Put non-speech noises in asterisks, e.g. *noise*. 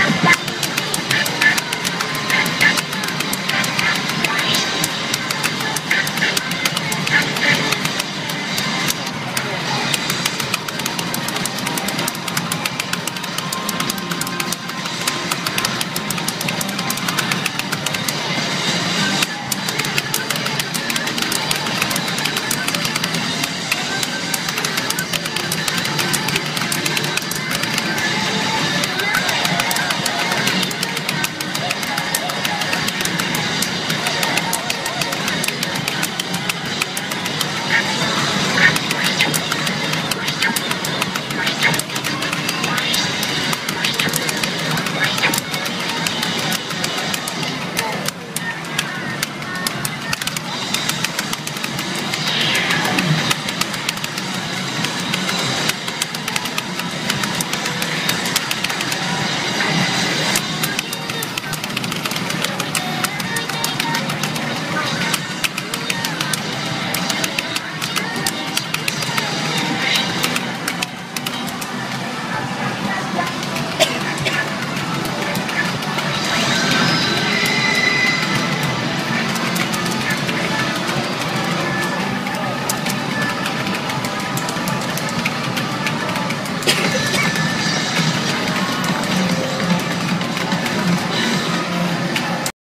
Bye. *laughs*